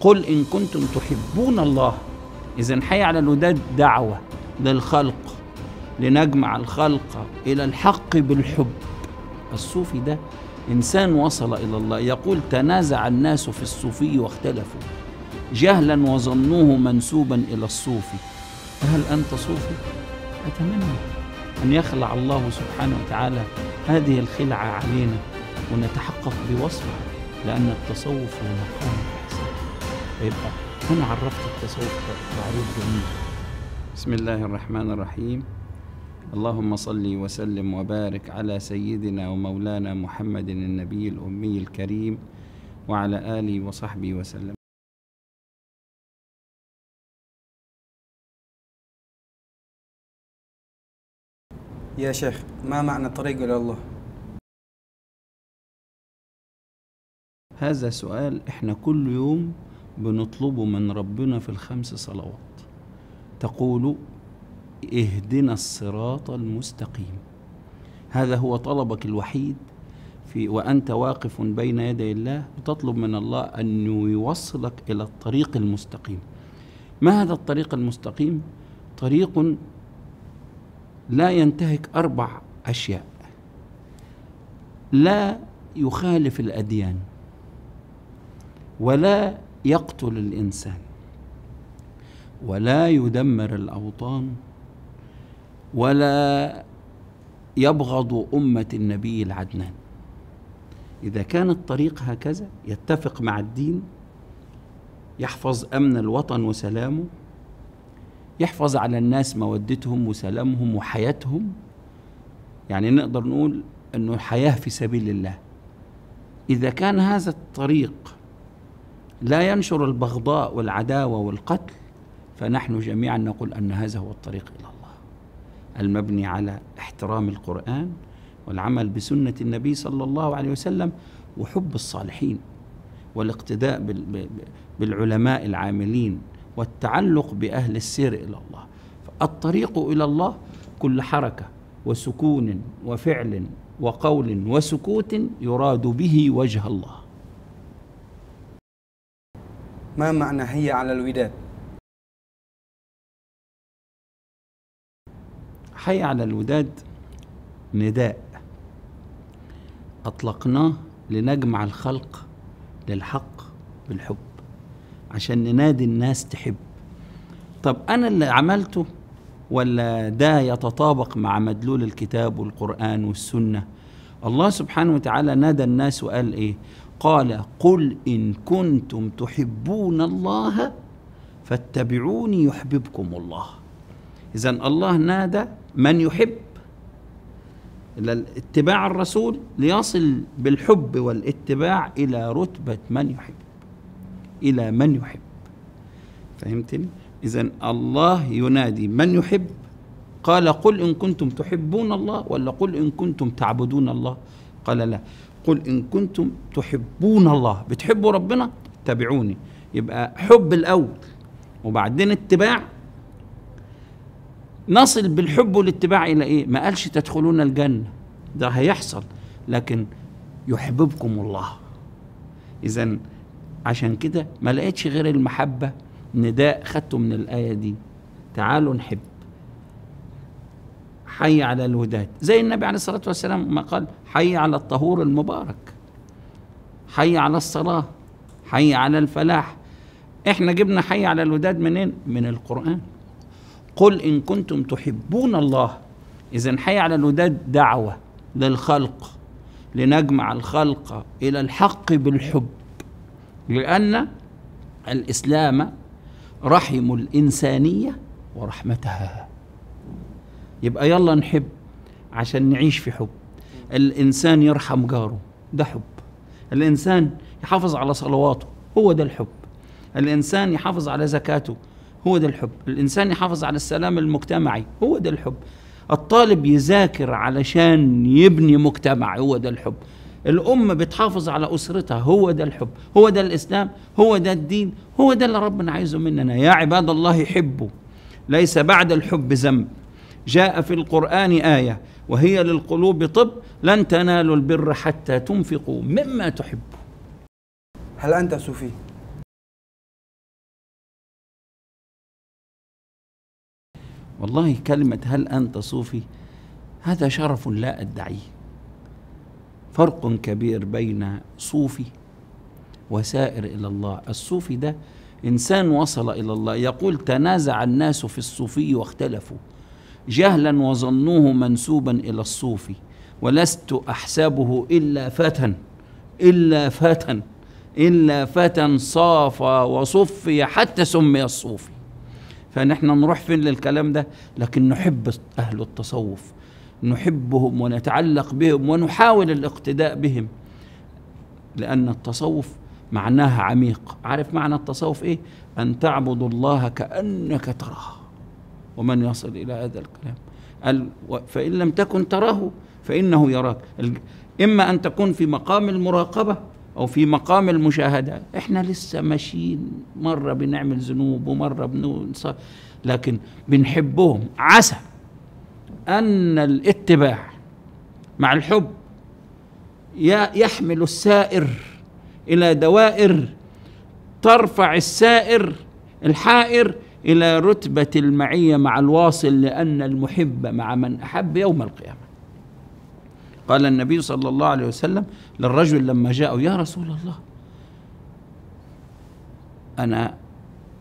قل إن كنتم تحبون الله. إذا حي على الوداد دعوة للخلق لنجمع الخلق إلى الحق بالحب. الصوفي ده إنسان وصل إلى الله. يقول تنازع الناس في الصوفي واختلفوا. جهلا وظنوه منسوبا إلى الصوفي. فهل أنت صوفي؟ أتمنى أن يخلع الله سبحانه وتعالى هذه الخلعة علينا ونتحقق بوصفها لأن التصوف هو مقام. فيبقى هنا عرفت التصوف تعريف جميل. بسم الله الرحمن الرحيم. اللهم صل وسلم وبارك على سيدنا ومولانا محمد النبي الأمي الكريم وعلى آله وصحبه وسلم. يا شيخ ما معنى الطريق إلى الله؟ هذا سؤال إحنا كل يوم بنطلبه من ربنا في الخمس صلوات. تقول اهدنا الصراط المستقيم. هذا هو طلبك الوحيد في وأنت واقف بين يدي الله بتطلب من الله أن يوصلك إلى الطريق المستقيم. ما هذا الطريق المستقيم؟ طريق لا ينتهك أربع أشياء. لا يخالف الأديان ولا يقتل الإنسان ولا يدمر الأوطان ولا يبغض أمة النبي العدنان. إذا كان الطريق هكذا يتفق مع الدين يحفظ أمن الوطن وسلامه يحفظ على الناس مودتهم وسلامهم وحياتهم. يعني نقدر نقول إنه حياة في سبيل الله. إذا كان هذا الطريق لا ينشر البغضاء والعداوة والقتل فنحن جميعا نقول أن هذا هو الطريق إلى الله. المبني على احترام القرآن والعمل بسنة النبي صلى الله عليه وسلم وحب الصالحين والاقتداء بالعلماء العاملين والتعلق بأهل السير إلى الله. الطريق إلى الله كل حركة وسكون وفعل وقول وسكوت يراد به وجه الله. ما معنى هي على الوداد؟ حي على الوداد نداء. أطلقناه لنجمع الخلق للحق بالحب عشان ننادي الناس تحب. طب أنا اللي عملته ولا ده يتطابق مع مدلول الكتاب والقرآن والسنة؟ الله سبحانه وتعالى نادى الناس وقال إيه؟ قال قل إن كنتم تحبون الله فاتبعوني يحببكم الله. إذا الله نادى من يحب. اتباع الرسول ليصل بالحب والاتباع إلى رتبة من يحب. إلى من يحب. فهمتني؟ إذا الله ينادي من يحب. قال قل إن كنتم تحبون الله ولا قل إن كنتم تعبدون الله. قال لا. قل إن كنتم تحبون الله. بتحبوا ربنا؟ اتبعوني. يبقى حب الأول وبعدين اتباع. نصل بالحب والاتباع إلى إيه؟ ما قالش تدخلون الجنة. ده هيحصل. لكن يحببكم الله. إذا عشان كده ما لقيتش غير المحبة. نداء خدته من الآية دي. تعالوا نحب. حي على الوداد. زي النبي عليه الصلاة والسلام ما قال حي على الطهور المبارك. حي على الصلاة حي على الفلاح. إحنا جبنا حي على الوداد منين؟ من القرآن. قل إن كنتم تحبون الله. إذا حي على الوداد دعوة للخلق لنجمع الخلق إلى الحق بالحب. لأن الإسلام رحم الإنسانية ورحمتها. يبقى يلا نحب عشان نعيش في حب. الإنسان يرحم جاره ده حب. الإنسان يحافظ على صلواته هو ده الحب. الإنسان يحافظ على زكاته هو ده الحب. الإنسان يحافظ على السلام المجتمعي هو ده الحب. الطالب يذاكر علشان يبني مجتمع هو ده الحب. الأم بتحافظ على أسرتها هو ده الحب. هو ده الإسلام هو ده الدين هو ده اللي ربنا عايزه مننا. يا عباد الله حبوا. ليس بعد الحب ذنب. جاء في القرآن آية وهي للقلوب طب لن تنالوا البر حتى تنفقوا مما تحبوا هل أنت صوفي؟ والله كلمة هل أنت صوفي هذا شرف لا أدعيه. فرق كبير بين صوفي وسائر إلى الله. الصوفي ده إنسان وصل إلى الله يقول تنازع الناس في الصوفي واختلفوا. جهلا وظنوه منسوبا إلى الصوفي ولست أحسبه إلا فتى إلا فتى إلا فتى صاف وصفي حتى سمي الصوفي فنحن نروح فين للكلام ده؟ لكن نحب أهل التصوف نحبهم ونتعلق بهم ونحاول الاقتداء بهم لأن التصوف معناها عميق. عارف معنى التصوف إيه؟ أن تعبد الله كأنك تراه. ومن يصل إلى هذا الكلام. فإن لم تكن تراه فإنه يراك. إما أن تكون في مقام المراقبة أو في مقام المشاهدة. إحنا لسه ماشيين مرة بنعمل ذنوب ومرة بننصر لكن بنحبهم. عسى أن الاتباع مع الحب يحمل السائر إلى دوائر ترفع السائر الحائر إلى رتبة المعية مع الواصل لأن المحب مع من أحب يوم القيامة. قال النبي صلى الله عليه وسلم للرجل لما جاءه يا رسول الله. أنا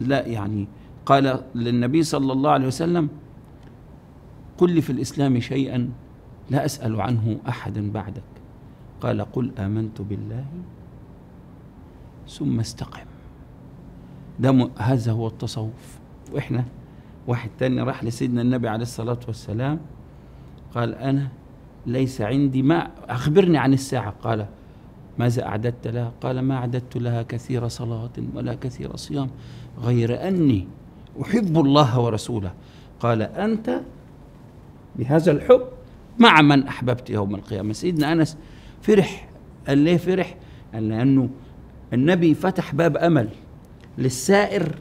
لا يعني قال للنبي صلى الله عليه وسلم قل لي في الإسلام شيئا لا أسأل عنه أحدا بعدك. قال قل آمنت بالله ثم استقم. ده هذا هو التصوف. وإحنا واحد تاني راح لسيدنا النبي عليه الصلاة والسلام قال أنا ليس عندي ما أخبرني عن الساعة. قال ماذا أعددت لها؟ قال ما أعددت لها كثير صلاة ولا كثير صيام غير أني أحب الله ورسوله. قال أنت بهذا الحب مع من أحببت يوم القيامة. سيدنا أنس فرح قال ليه فرح؟ قال لأنه النبي فتح باب أمل للسائر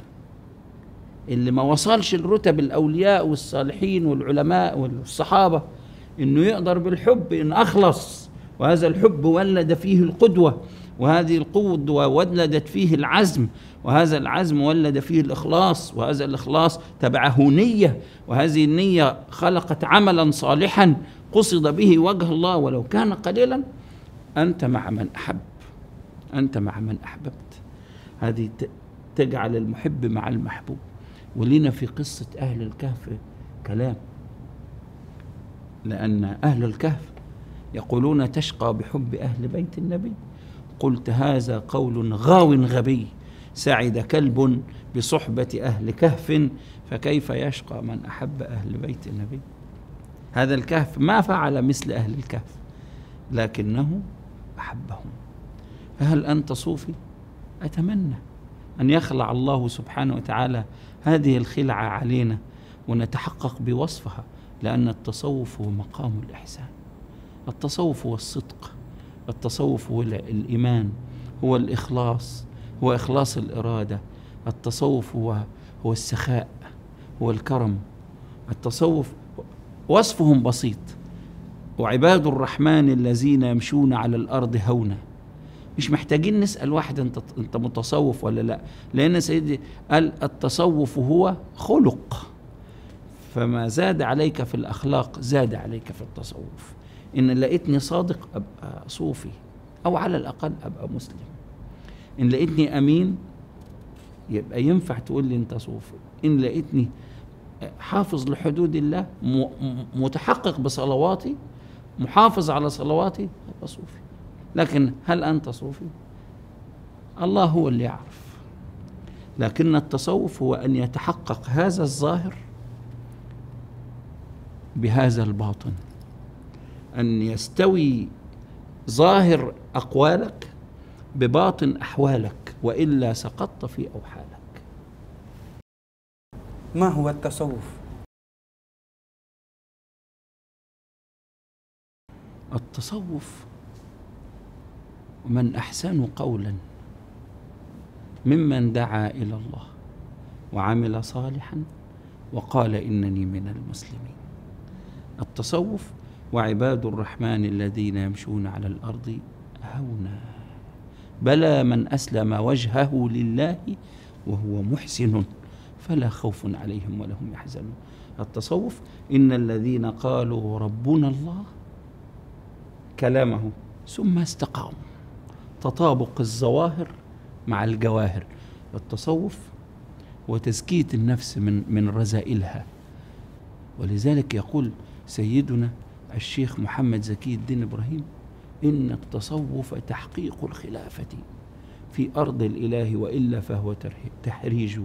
اللي ما وصلش لرتب الأولياء والصالحين والعلماء والصحابة إنه يقدر بالحب إن أخلص وهذا الحب ولد فيه القدوة وهذه القدوه ولدت فيه العزم وهذا العزم ولد فيه الإخلاص وهذا الإخلاص تبعه نية وهذه النية خلقت عملا صالحا قصد به وجه الله ولو كان قليلا أنت مع من أحب أنت مع من أحببت. هذه تجعل المحب مع المحبوب. ولنا في قصة أهل الكهف كلام. لأن أهل الكهف يقولون تشقى بحب أهل بيت النبي. قلت هذا قول غاو غبي. سعد كلب بصحبة أهل كهف فكيف يشقى من أحب أهل بيت النبي؟ هذا الكهف ما فعل مثل أهل الكهف لكنه أحبهم. فهل أنت صوفي؟ أتمنى أن يخلع الله سبحانه وتعالى هذه الخلعة علينا ونتحقق بوصفها لأن التصوف هو مقام الإحسان. التصوف هو الصدق التصوف هو الإيمان هو الإخلاص هو إخلاص الإرادة. التصوف هو هو السخاء هو الكرم. التصوف وصفهم بسيط. وعباد الرحمن الذين يمشون على الأرض هونا. مش محتاجين نسأل واحد أنت أنت متصوف ولا لا. لأن سيدي قال التصوف هو خلق. فما زاد عليك في الأخلاق زاد عليك في التصوف. إن لقيتني صادق أبقى صوفي أو على الأقل أبقى مسلم. إن لقيتني أمين يبقى ينفع تقول لي أنت صوفي. إن لقيتني حافظ لحدود الله متحقق بصلواتي محافظ على صلواتي أبقى صوفي. لكن هل أنت صوفي؟ الله هو اللي يعرف. لكن التصوف هو أن يتحقق هذا الظاهر بهذا الباطن. أن يستوي ظاهر أقوالك بباطن أحوالك وإلا سقطت في أوحالك. ما هو التصوف؟ التصوف من أحسن قولا ممن دعا إلى الله وعمل صالحا وقال إنني من المسلمين. التصوف وعباد الرحمن الذين يمشون على الأرض هونا بلى من أسلم وجهه لله وهو محسن فلا خوف عليهم ولا هم يحزنون. التصوف إن الذين قالوا ربنا الله كلامه ثم استقاموا. تطابق الظواهر مع الجواهر التصوف وتزكية النفس من من رذائلها. ولذلك يقول سيدنا الشيخ محمد زكي الدين إبراهيم إن التصوف تحقيق الخلافة في أرض الإله وإلا فهو تحريج.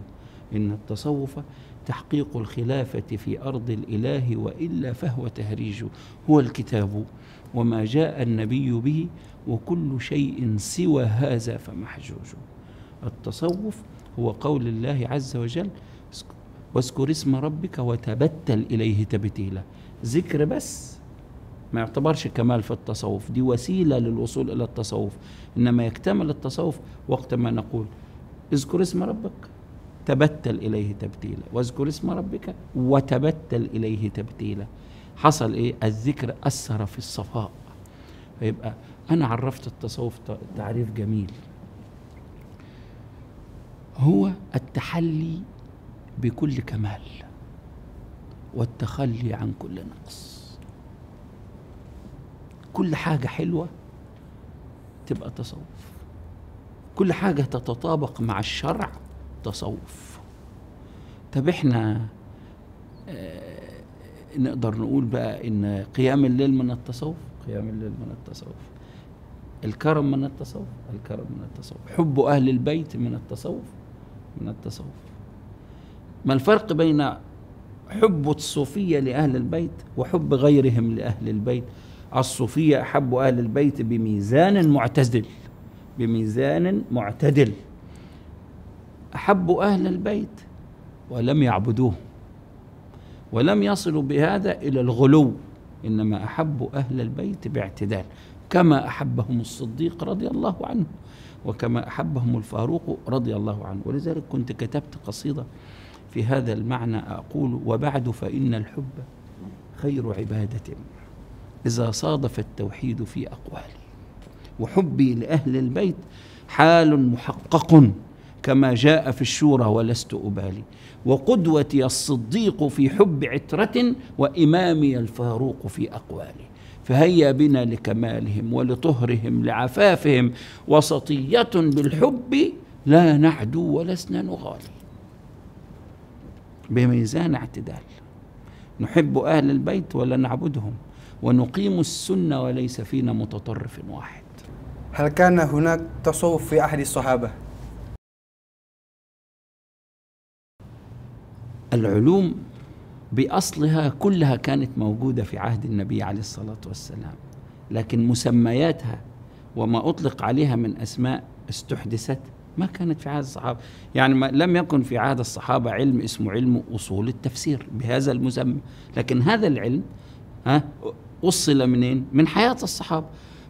إن التصوف تحقيق الخلافة في أرض الإله وإلا فهو تهريج. هو الكتاب. وما جاء النبي به وكل شيء سوى هذا فمحجوج التصوف هو قول الله عز وجل واذكر اسم ربك وتبتل إليه تبتيلا. ذكر بس ما يعتبرش كمال في التصوف دي وسيلة للوصول إلى التصوف. إنما يكتمل التصوف وقت ما نقول اذكر اسم ربك تبتل إليه تبتيلا. واذكر اسم ربك وتبتل إليه تبتيلا. حصل إيه؟ الذكر أثر في الصفاء. فيبقى أنا عرفت التصوف تعريف جميل. هو التحلي بكل كمال والتخلي عن كل نقص. كل حاجة حلوة تبقى تصوف. كل حاجة تتطابق مع الشرع تصوف. طب إحنا آه نقدر نقول بقى إن قيام الليل من التصوف قيام الليل من التصوف. الكرم من التصوف الكرم من التصوف. حب أهل البيت من التصوف من التصوف. ما الفرق بين حب الصوفية لأهل البيت وحب غيرهم لأهل البيت؟ الصوفية أحب أهل البيت بميزان معتدل بميزان معتدل. احبوا أهل البيت ولم يعبدوه. ولم يصلوا بهذا إلى الغلو. إنما احبوا أهل البيت باعتدال كما أحبهم الصديق رضي الله عنه وكما أحبهم الفاروق رضي الله عنه. ولذلك كنت كتبت قصيدة في هذا المعنى أقول وبعد فإن الحب خير عبادة. إذا صادف التوحيد في أقوالي. وحبي لأهل البيت حال محقق. كما جاء في الشورى ولست أبالي. وقدوتي الصديق في حب عترة وإمامي الفاروق في أقوالي. فهيا بنا لكمالهم ولطهرهم لعفافهم. وسطية بالحب لا نعدو ولسنا نغالي. بميزان اعتدال. نحب أهل البيت ولا نعبدهم؟ ونقيم السنة وليس فينا متطرف واحد. هل كان هناك تصوف في أحد الصحابة؟ العلوم بأصلها كلها كانت موجودة في عهد النبي عليه الصلاة والسلام لكن مسمياتها وما أطلق عليها من أسماء استحدثت ما كانت في عهد الصحابة. يعني ما لم يكن في عهد الصحابة علم اسمه علم أصول التفسير بهذا المسمى لكن هذا العلم ها وصل منين؟ من حياة الصحابة.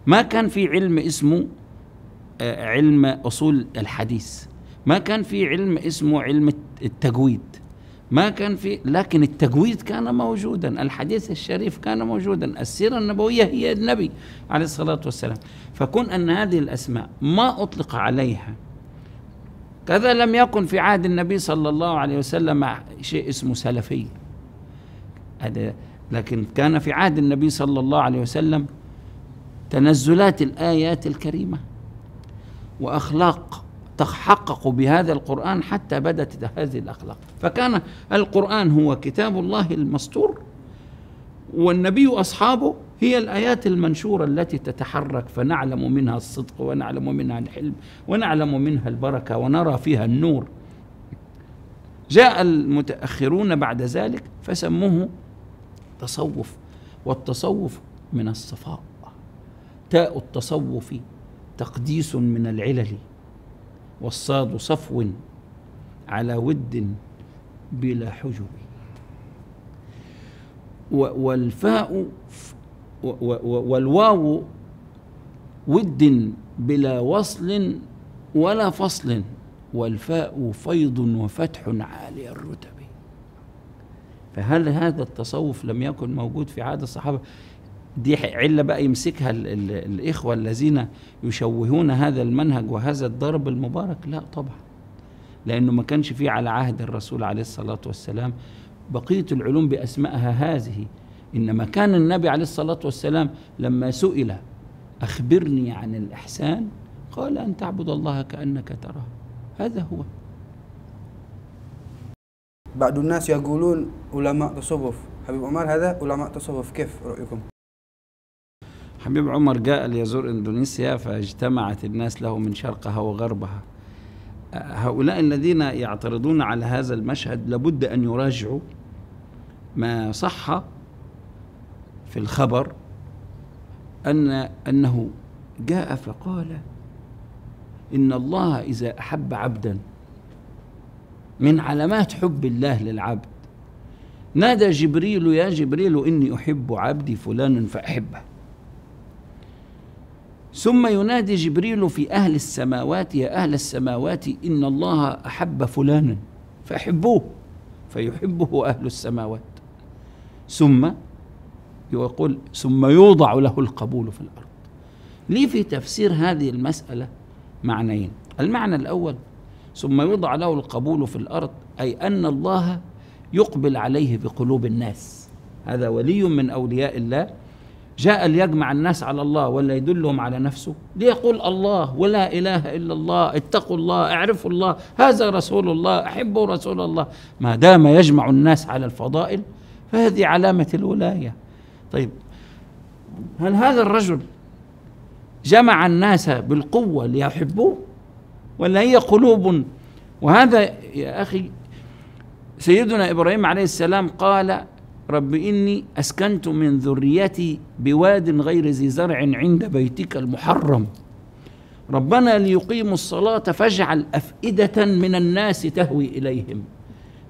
ما كان في علم اسمه علم أصول الحديث. ما كان في علم اسمه علم التجويد. ما كان في لكن التجويد كان موجودا الحديث الشريف كان موجودا السيرة النبوية هي النبي عليه الصلاة والسلام. فكون أن هذه الأسماء ما أطلق عليها كذا لم يكن في عهد النبي صلى الله عليه وسلم شيء اسمه سلفي. هذا لكن كان في عهد النبي صلى الله عليه وسلم تنزلات الآيات الكريمة وأخلاق تحققوا بهذا القرآن حتى بدت هذه الأخلاق. فكان القرآن هو كتاب الله المسطور والنبي أصحابه هي الآيات المنشورة التي تتحرك فنعلم منها الصدق ونعلم منها الحلم ونعلم منها البركة ونرى فيها النور. جاء المتأخرون بعد ذلك فسموه تصوف والتصوف من الصفاء تاء التصوف تقديس من العلل. والصاد صفو على ود بلا حجب. والفاء والواو ود بلا وصل ولا فصل والفاء فيض وفتح عالي الرتب. فهل هذا التصوف لم يكن موجود في عهد الصحابة؟ دي علة بقى يمسكها ال ال الإخوة الذين يشوهون هذا المنهج وهذا الضرب المبارك. لا طبعا لأنه ما كانش فيه على عهد الرسول عليه الصلاة والسلام بقية العلوم بأسمائها هذه. إنما كان النبي عليه الصلاة والسلام لما سئل أخبرني عن الإحسان قال أن تعبد الله كأنك تراه. هذا هو. بعض الناس يقولون علماء تصوف. حبيب عمر هذا علماء تصوف. كيف رأيكم؟ حبيب عمر جاء ليزور إندونيسيا فاجتمعت الناس له من شرقها وغربها. هؤلاء الذين يعترضون على هذا المشهد لابد أن يراجعوا ما صح في الخبر أن أنه جاء فقال إن الله إذا أحب عبدا من علامات حب الله للعبد نادى جبريل يا جبريل إني أحب عبدي فلانا فأحبه. ثم ينادي جبريل في أهل السماوات يا أهل السماوات إن الله أحب فلانا فأحبوه فيحبه أهل السماوات. ثم يقول ثم يوضع له القبول في الأرض. لي في تفسير هذه المسألة معنيين؟ المعنى الأول ثم يوضع له القبول في الأرض أي أن الله يقبل عليه بقلوب الناس. هذا ولي من أولياء الله جاء ليجمع الناس على الله ولا يدلهم على نفسه؟ ليقول الله ولا إله إلا الله اتقوا الله اعرفوا الله هذا رسول الله أحبوا رسول الله. ما دام يجمع الناس على الفضائل فهذه علامة الولاية. طيب هل هذا الرجل جمع الناس بالقوة ليحبوه؟ ولا هي قلوب؟ وهذا يا أخي سيدنا إبراهيم عليه السلام قال رب إني أسكنت من ذريتي بواد غير ذي زرع عند بيتك المحرم. ربنا ليقيموا الصلاة فاجعل أفئدة من الناس تهوي إليهم.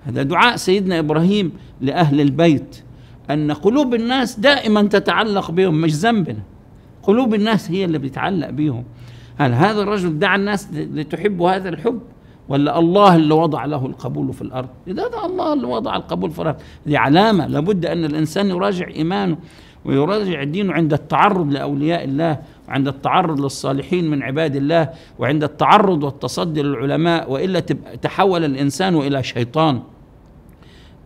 هذا دعاء سيدنا إبراهيم لأهل البيت أن قلوب الناس دائما تتعلق بهم مش ذنبنا. قلوب الناس هي اللي بتتعلق بهم. هل هذا الرجل دعا الناس لتحب هذا الحب؟ ولا الله اللي وضع له القبول في الأرض؟ إذا ده الله اللي وضع القبول في الأرض. دي علامة. لابد أن الإنسان يراجع إيمانه ويراجع دينه عند التعرض لأولياء الله وعند التعرض للصالحين من عباد الله وعند التعرض والتصدي للعلماء وإلا تحول الإنسان إلى شيطان.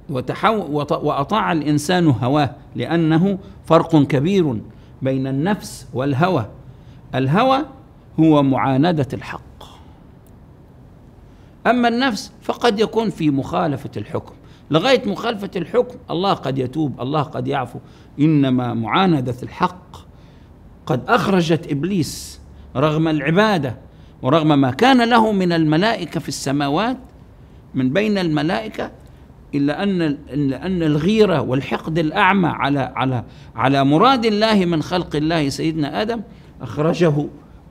وأطاع الإنسان هواه لأنه فرق كبير بين النفس والهوى. الهوى هو معانده الحق. أما النفس فقد يكون في مخالفة الحكم. لغاية مخالفة الحكم الله قد يتوب الله قد يعفو. إنما معاندة الحق قد أخرجت إبليس رغم العبادة ورغم ما كان له من الملائكة في السماوات من بين الملائكة إلا أن إلا أن الغيرة والحقد الأعمى على على على مراد الله من خلق الله سيدنا آدم أخرجه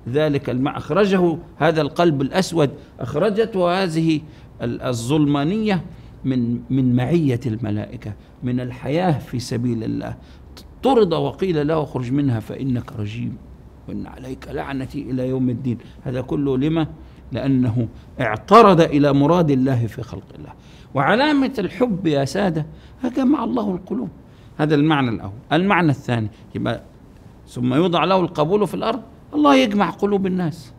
ذلك الماء أخرجه هذا القلب الأسود أخرجته هذه الظلمانية من من معية الملائكة من الحياة في سبيل الله. طرد وقيل له اخرج منها فإنك رجيم وإن عليك لعنتي إلى يوم الدين. هذا كله لما؟ لأنه اعترض إلى مراد الله في خلق الله. وعلامة الحب يا سادة جمع الله القلوب. هذا المعنى الأول. المعنى الثاني يبقى ثم يوضع له القبول في الأرض. الله يجمع قلوب الناس.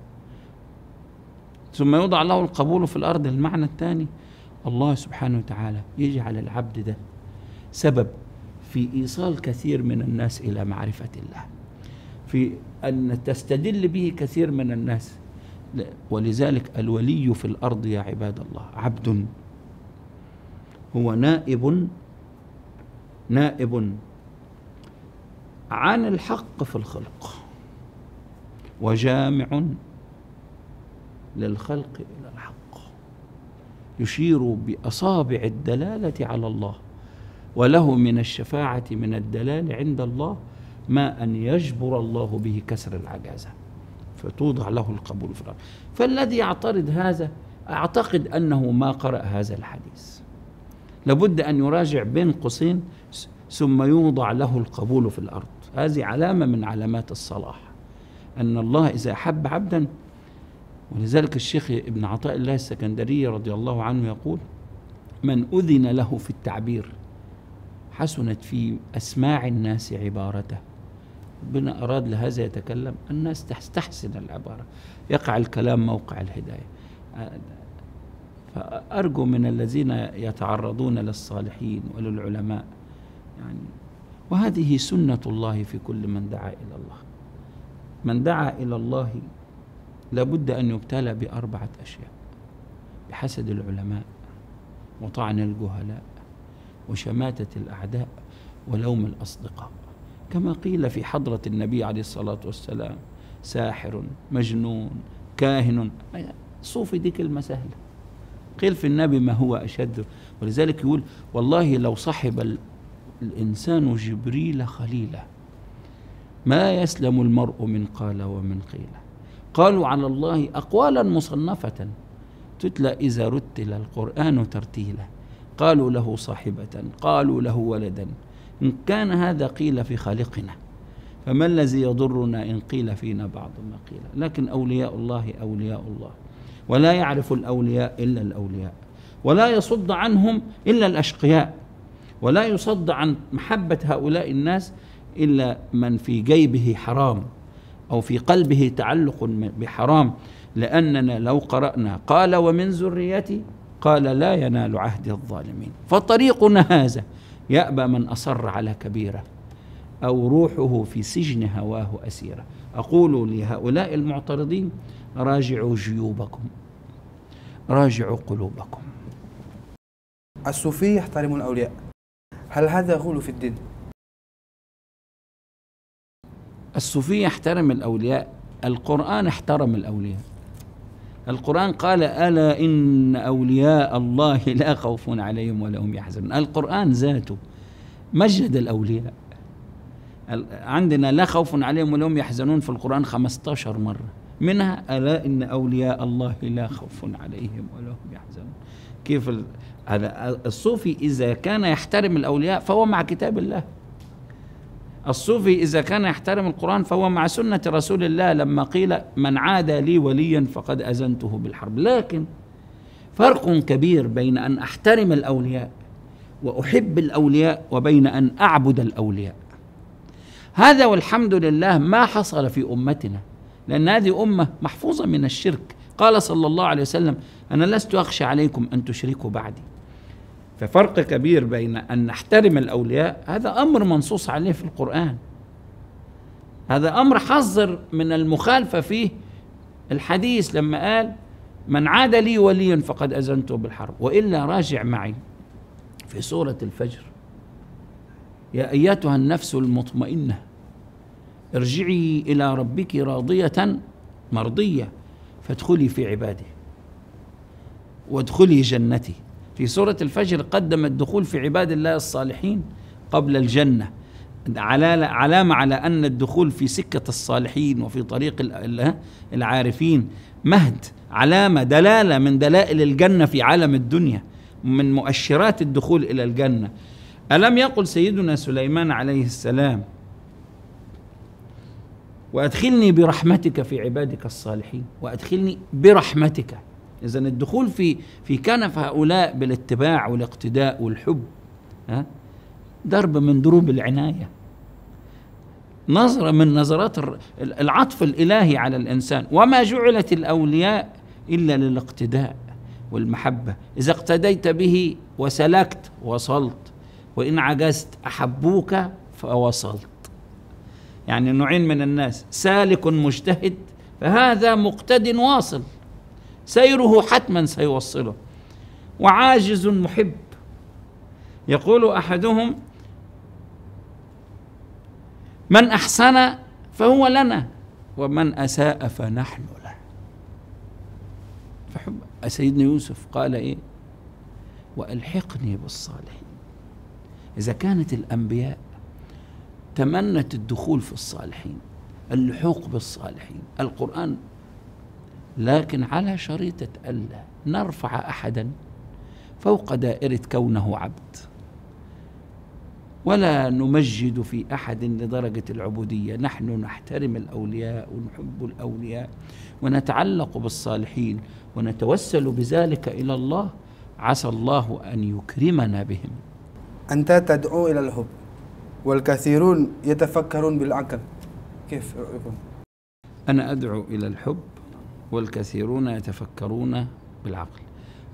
ثم يوضع له القبول في الأرض المعنى الثاني الله سبحانه وتعالى يجعل العبد ده سبب في إيصال كثير من الناس إلى معرفة الله. في أن تستدل به كثير من الناس. ولذلك الولي في الأرض يا عباد الله عبد. هو نائب نائب عن الحق في الخلق. وجامع للخلق إلى الحق. يشير بأصابع الدلالة على الله وله من الشفاعة من الدلال عند الله ما أن يجبر الله به كسر العجازة. فتوضع له القبول في الأرض. فالذي يعترض هذا أعتقد أنه ما قرأ هذا الحديث. لابد أن يراجع بين قوسين ثم يوضع له القبول في الأرض. هذه علامة من علامات الصلاح. أن الله إذا أحب عبدا ولذلك الشيخ ابن عطاء الله السكندري رضي الله عنه يقول من أذن له في التعبير حسنت في أسماع الناس عبارته. ربنا أراد لهذا يتكلم الناس تستحسن العبارة يقع الكلام موقع الهداية. فأرجو من الذين يتعرضون للصالحين وللعلماء يعني وهذه سنة الله في كل من دعا إلى الله. من دعا إلى الله لابد أن يبتلى بأربعة أشياء بحسد العلماء وطعن الجهلاء وشماتة الأعداء ولوم الأصدقاء. كما قيل في حضرة النبي عليه الصلاة والسلام ساحر مجنون كاهن. صوفي دي كلمة سهلة قيل في النبي ما هو أشد. ولذلك يقول والله لو صحب ال- الإنسان جبريل خليلا ما يسلم المرء من قال ومن قيل. قالوا على الله أقوالا مصنفة تتلى إذا رتل القرآن ترتيلا. قالوا له صاحبة قالوا له ولدا إن كان هذا قيل في خالقنا فما الذي يضرنا إن قيل فينا بعض ما قيل؟ لكن أولياء الله أولياء الله ولا يعرف الأولياء إلا الأولياء ولا يصد عنهم إلا الأشقياء ولا يصد عن محبة هؤلاء الناس إلا من في جيبه حرام أو في قلبه تعلق بحرام لأننا لو قرأنا قال ومن ذريتي؟ قال لا ينال عهد الظالمين. فطريقنا هذا يأبى من أصر على كبيرة أو روحه في سجن هواه أسيرة. أقول لهؤلاء المعترضين راجعوا جيوبكم راجعوا قلوبكم. الصوفية يحترمون الأولياء. هل هذا غلو في الدين؟ الصوفية يحترم الأولياء القرآن احترم الأولياء. القرآن قال ألا إن أولياء الله لا خوف عليهم ولا هم يحزنون. القرآن ذاته مجد الأولياء. ال- عندنا لا خوف عليهم ولا هم يحزنون في القرآن 15 مرة. منها ألا إن أولياء الله لا خوف عليهم ولا هم يحزنون. كيف الصوفي إذا كان يحترم الأولياء فهو مع كتاب الله. الصوفي إذا كان يحترم القرآن فهو مع سنة رسول الله لما قيل من عاد لي وليا فقد أذنته بالحرب لكن فرق كبير بين أن أحترم الأولياء وأحب الأولياء وبين أن أعبد الأولياء. هذا والحمد لله ما حصل في أمتنا لأن هذه أمة محفوظة من الشرك. قال صلى الله عليه وسلم أنا لست أخشى عليكم أن تشركوا بعدي ففرق كبير بين أن نحترم الأولياء هذا أمر منصوص عليه في القرآن. هذا أمر حذر من المخالفة فيه. الحديث لما قال من عاد لي وليا فقد أذنته بالحرب. وإلا راجع معي في سورة الفجر. يا أيتها النفس المطمئنة ارجعي إلى ربك راضية مرضية فادخلي في عبادي وادخلي جنتي. في سورة الفجر قدم الدخول في عباد الله الصالحين قبل الجنة علامة على أن الدخول في سكة الصالحين وفي طريق ال- ال- العارفين مهد علامة دلالة من دلائل الجنة في عالم الدنيا من مؤشرات الدخول إلى الجنة. ألم يقل سيدنا سليمان عليه السلام وأدخلني برحمتك في عبادك الصالحين وأدخلني برحمتك إذا الدخول في في كنف هؤلاء بالاتباع والاقتداء والحب ها؟ ضرب من ضروب العناية. نظرة من نظرات العطف الإلهي على الإنسان. وما جعلت الأولياء إلا للاقتداء والمحبة. إذا اقتديت به وسلكت وصلت. وإن عجزت أحبوك فوصلت. يعني نوعين من الناس. سالك مجتهد فهذا مقتد واصل. سيره حتما سيوصله. وعاجز محب. يقول أحدهم من أحسن فهو لنا ومن أساء فنحن له. فحب سيدنا يوسف قال إيه؟ وألحقني بالصالحين. إذا كانت الأنبياء تمنت الدخول في الصالحين اللحوق بالصالحين القرآن لكن على شريطة ألا نرفع أحدا فوق دائرة كونه عبد. ولا نمجد في أحد لدرجة العبودية. نحن نحترم الأولياء ونحب الأولياء ونتعلق بالصالحين ونتوسل بذلك إلى الله. عسى الله أن يكرمنا بهم. أنت تدعو إلى الحب والكثيرون يتفكرون بالعقل. كيف رأيكم؟ أنا أدعو إلى الحب والكثيرون يتفكرون بالعقل.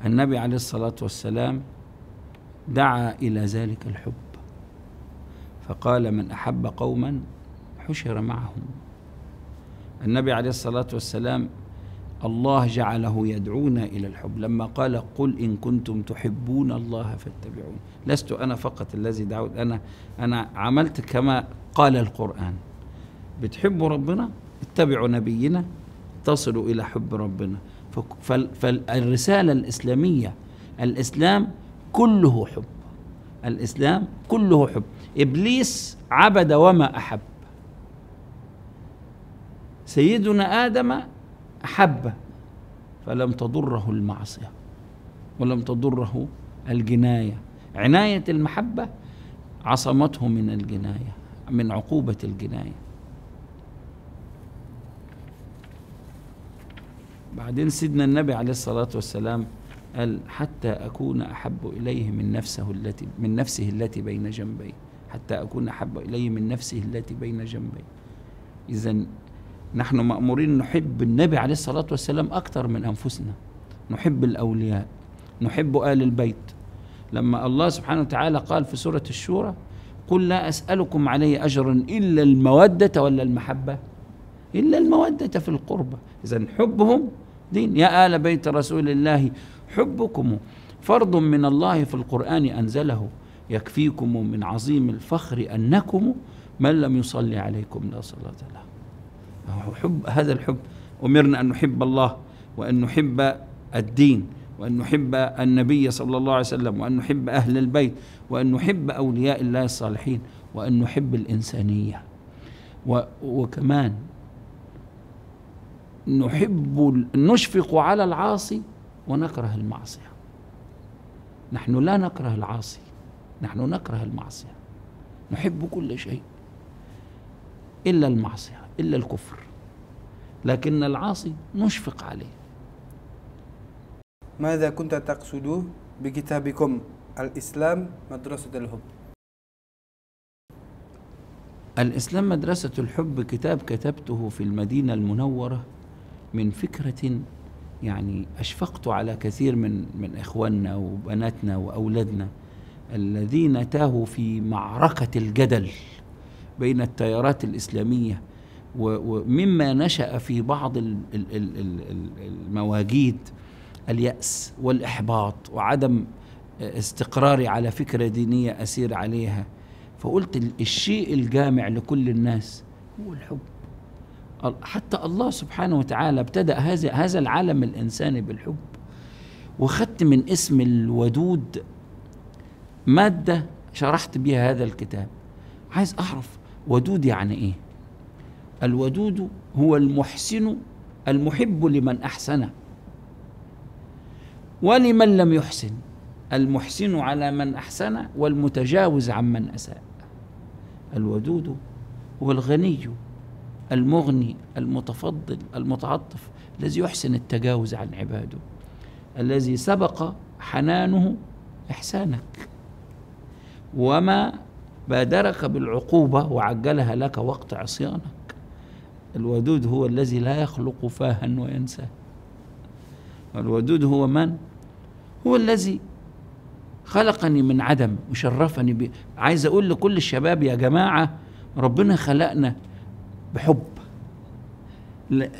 النبي عليه الصلاة والسلام دعا إلى ذلك الحب فقال من أحب قوما حشر معهم. النبي عليه الصلاة والسلام الله جعله يدعونا إلى الحب. لما قال قل إن كنتم تحبون الله فاتبعون. لست أنا فقط الذي دعوت أنا أنا عملت كما قال القرآن. بتحبوا ربنا؟ اتبعوا نبينا؟ تصلوا إلى حب ربنا. فالرسالة الإسلامية الإسلام كله حب. الإسلام كله حب. إبليس عبد وما أحب. سيدنا آدم أحب فلم تضره المعصية ولم تضره الجناية. عناية المحبة عصمته من الجناية من عقوبة الجناية. بعدين سيدنا النبي عليه الصلاة والسلام قال حتى أكون أحب إليه من نفسه التي من نفسه التي بين جنبي. حتى أكون أحب إليه من نفسه التي بين جنبي. إذا نحن مأمورين نحب النبي عليه الصلاة والسلام أكثر من أنفسنا. نحب الأولياء. نحب آل البيت. لما الله سبحانه وتعالى قال في سورة الشورى قل لا أسألكم عليه أجرا إلا المودة ولا المحبة. إلا المودة في القربة. إذا حبهم دين يا آل بيت رسول الله حبكم فرض من الله في القرآن أنزله. يكفيكم من عظيم الفخر أنكم من لم يصلي عليكم لا صلاة له. حب هذا الحب. أمرنا أن نحب الله وأن نحب الدين وأن نحب النبي صلى الله عليه وسلم وأن نحب أهل البيت وأن نحب أولياء الله الصالحين وأن نحب الإنسانية. وكمان نحب نشفق على العاصي ونكره المعصية. نحن لا نكره العاصي نحن نكره المعصية. نحب كل شيء إلا المعصية إلا الكفر. لكن العاصي نشفق عليه. ماذا كنت تقصد بكتابكم؟ الإسلام مدرسة الحب. الإسلام مدرسة الحب كتاب كتبته في المدينة المنورة من فكرة يعني أشفقت على كثير من من إخواننا وبناتنا وأولادنا الذين تاهوا في معركة الجدل بين التيارات الإسلامية ومما نشأ في بعض ال- ال- ال- ال- ال- المواجيد اليأس والإحباط وعدم استقراري على فكرة دينية أسير عليها. فقلت ال- الشيء الجامع لكل الناس هو الحب. ال- حتى الله سبحانه وتعالى ابتدأ هذا هذا العالم الإنساني بالحب وخدت من اسم الودود مادة شرحت بها هذا الكتاب. عايز أعرف ودود يعني إيه؟ الودود هو المحسن المحب لمن أحسن ولمن لم يحسن. المحسن على من أحسن والمتجاوز عمن أساء. الودود هو الغني. المغني المتفضل المتعطف الذي يحسن التجاوز عن عباده الذي سبق حنانه إحسانك وما بادرك بالعقوبة وعجلها لك وقت عصيانك الودود هو الذي لا يخلق فاها وينسى الودود هو من؟ هو الذي خلقني من عدم وشرفني. عايز أقول لكل الشباب يا جماعة ربنا خلقنا بحب.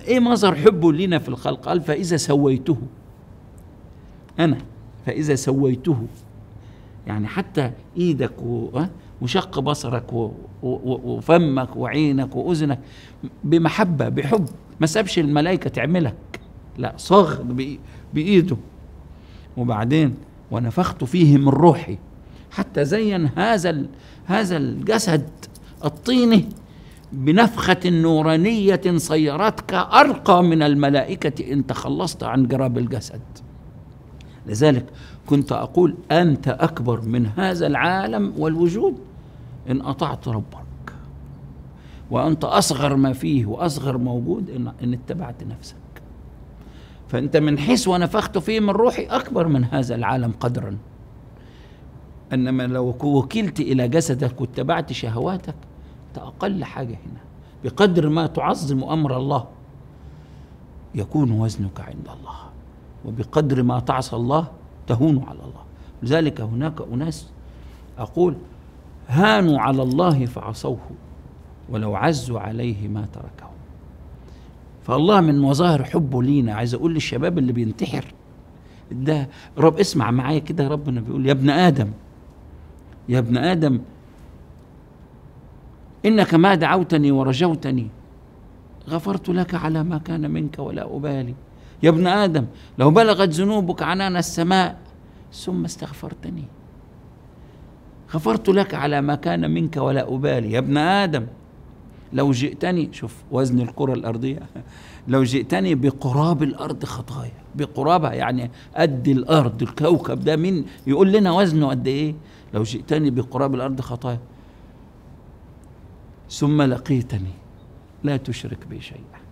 إيه مظهر حبه لينا في الخلق؟ قال فإذا سويته. أنا فإذا سويته. يعني حتى إيدك؟ وشق بصرك وفمك وعينك وأذنك بمحبة بحب. ما سابش الملائكة تعملك. لا صاغ بإيده. وبعدين ونفخت فيه من روحي. حتى زين هذا هذا الجسد الطيني. بنفخة نورانية صيرتك أرقى من الملائكة إن تخلصت عن جراب الجسد. لذلك كنت أقول أنت أكبر من هذا العالم والوجود إن أطعت ربك. وأنت أصغر ما فيه وأصغر موجود إن, إن اتبعت نفسك. فأنت من حيث ونفخت فيه من روحي أكبر من هذا العالم قدرا. إنما لو وكلت إلى جسدك واتبعت شهواتك أنت أقل حاجة هنا. بقدر ما تعظم أمر الله يكون وزنك عند الله وبقدر ما تعصى الله تهون على الله. لذلك هناك أناس أقول هانوا على الله فعصوه ولو عزوا عليه ما تركه. فالله من مظاهر حبه لينا. عايز أقول للشباب اللي بينتحر ده رب اسمع معايا كده ربنا بيقول يا ابن آدم يا ابن آدم إنك ما دعوتني ورجوتني. غفرت لك على ما كان منك ولا أبالي. يا ابن آدم لو بلغت ذنوبك عنان السماء ثم استغفرتني. غفرت لك على ما كان منك ولا أبالي. يا ابن آدم لو جئتني شوف وزن الكرة الأرضية. لو جئتني بقراب الأرض خطايا. بقرابها يعني قد الأرض الكوكب ده مين يقول لنا وزنه قد إيه؟ لو جئتني بقراب الأرض خطايا. ثم لقيتني. لا تشرك بي شيئا.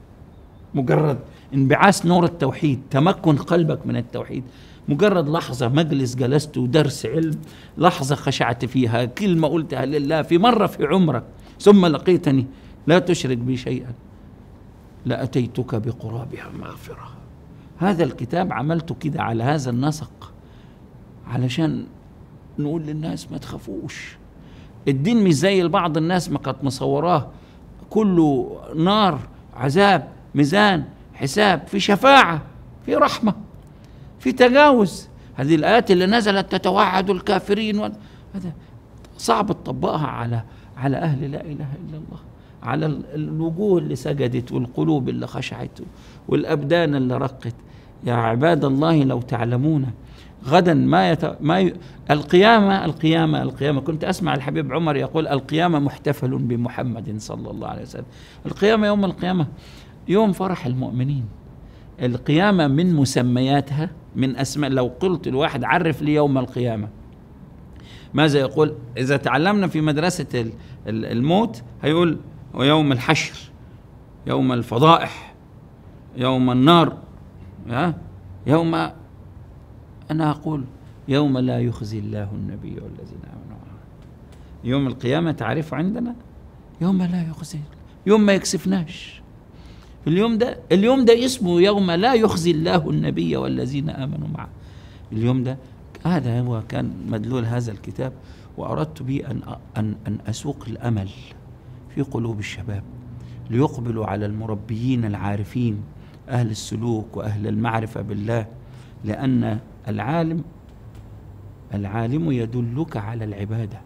مجرد انبعاث نور التوحيد تمكن قلبك من التوحيد. مجرد لحظة مجلس جلست ودرس علم لحظة خشعت فيها كلمة قلتها لله في مرة في عمرك. ثم لقيتني. لا تشرك بي شيئا. لأتيتك بقرابها مغفرة هذا الكتاب عملته كده على هذا النسق علشان نقول للناس ما تخافوش. الدين مش زي بعض الناس ما كانت مصوراه. كله نار عذاب ميزان حساب في شفاعة في رحمة في تجاوز. هذه الآيات اللي نزلت تتوعد الكافرين. هذا صعب تطبقها على على أهل لا إله إلا الله. على الوجوه اللي سجدت والقلوب اللي خشعت والأبدان اللي رقت. يا عباد الله لو تعلمون غدا ما يت... ما ي... القيامة القيامة القيامة. كنت أسمع الحبيب عمر يقول القيامة محتفل بمحمد صلى الله عليه وسلم. القيامة يوم القيامة يوم فرح المؤمنين. القيامة من مسمياتها من أسماء. لو قلت الواحد عرف لي يوم القيامة. ماذا يقول؟ إذا تعلمنا في مدرسة الموت هيقول ويوم الحشر يوم الفضائح يوم النار. يوم أنا أقول يوم لا يخزي الله النبي والذين آمنوا يوم القيامة تعرف عندنا؟ يوم لا يخزي يوم ما يكسفناش. اليوم ده اليوم ده اسمه يوم لا يخزي الله النبي والذين آمنوا معه. اليوم ده هذا هو كان مدلول هذا الكتاب وأردت به أن أن أن أسوق الأمل في قلوب الشباب ليقبلوا على المربيين العارفين أهل السلوك وأهل المعرفة بالله لأن العالم العالم يدلك على العبادة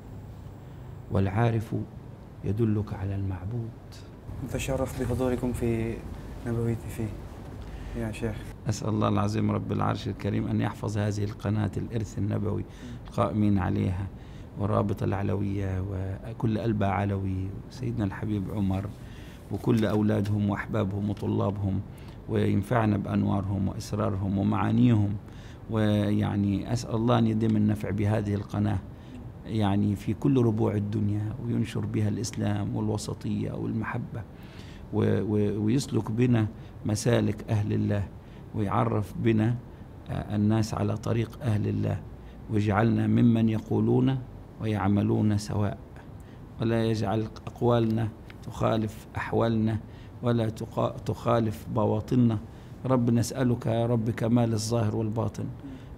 والعارف يدلك على المعبود. نتشرف بحضوركم في نبويتي فيه. يا شيخ. أسأل الله العظيم رب العرش الكريم أن يحفظ هذه القناة الإرث النبوي القائمين عليها والرابطة العلوية وكل قلبها علوي سيدنا الحبيب عمر وكل أولادهم وأحبابهم وطلابهم وينفعنا بأنوارهم وإسرارهم ومعانيهم. ويعني أسأل الله أن يديم النفع بهذه القناة يعني في كل ربوع الدنيا وينشر بها الإسلام والوسطية والمحبة ويسلك بنا مسالك أهل الله ويعرف بنا الناس على طريق أهل الله واجعلنا ممن يقولون ويعملون سواء. ولا يجعل أقوالنا تخالف أحوالنا ولا تخالف بواطننا. رب نسألك يا رب كمال الظاهر والباطن.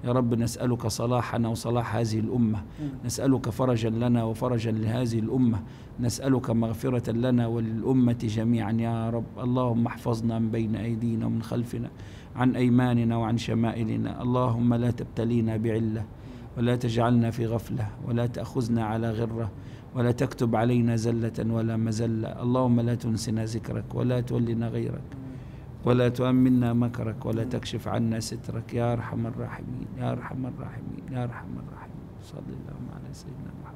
يا رب نسألك صلاحنا وصلاح هذه الأمة. نسألك فرجا لنا وفرجا لهذه الأمة. نسألك مغفرة لنا وللأمة جميعا يا رب. اللهم احفظنا من بين أيدينا ومن خلفنا عن أيماننا وعن شمائلنا. اللهم لا تبتلينا بعلة ولا تجعلنا في غفلة ولا تأخذنا على غرة ولا تكتب علينا زلة ولا مزلة. اللهم لا تنسنا ذكرك ولا تولنا غيرك. ولا تؤمنا مكرك ولا تكشف عنا سترك. يا أرحم الراحمين يا أرحم الراحمين يا أرحم الراحمين. صلى الله على سيدنا محمد.